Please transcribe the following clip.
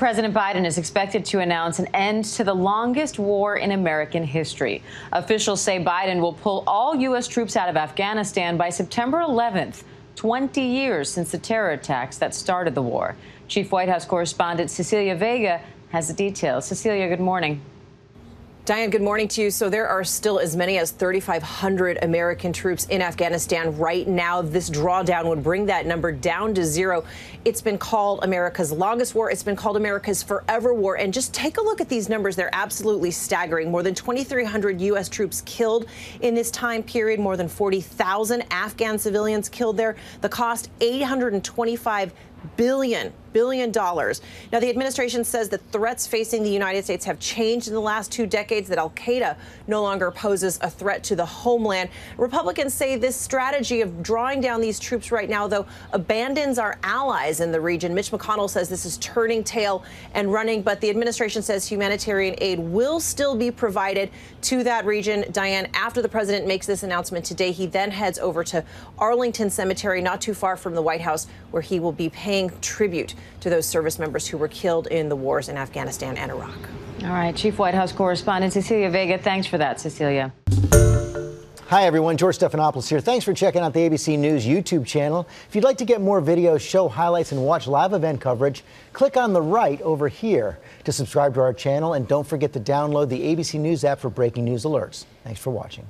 President Biden is expected to announce an end to the longest war in American history. Officials say Biden will pull all U.S. troops out of Afghanistan by September 11th, 20 years since the terror attacks that started the war. Chief White House correspondent Cecilia Vega has the details. Cecilia, good morning. Diane, good morning to you. So there are still as many as 3,500 American troops in Afghanistan right now. This drawdown would bring that number down to zero. It's been called America's longest war. It's been called America's forever war. And just take a look at these numbers. They're absolutely staggering. More than 2,300 U.S. troops killed in this time period. More than 40,000 Afghan civilians killed there. The cost, 825 billion billion dollars. Now, the administration says that threats facing the United States have changed in the last two decades, that Al Qaeda no longer poses a threat to the homeland. Republicans say this strategy of drawing down these troops right now, though, abandons our allies in the region. Mitch McConnell says this is turning tail and running, but the administration says humanitarian aid will still be provided to that region. Diane, after the president makes this announcement today, he then heads over to Arlington Cemetery, not too far from the White House, where he will be paying tribute to those service members who were killed in the wars in Afghanistan and Iraq. All right, Chief White House correspondent Cecilia Vega, thanks for that, Cecilia. Hi, everyone. George Stephanopoulos here. Thanks for checking out the ABC News YouTube channel. If you'd like to get more videos, show highlights, and watch live event coverage, click on the right over here to subscribe to our channel. And don't forget to download the ABC News app for breaking news alerts. Thanks for watching.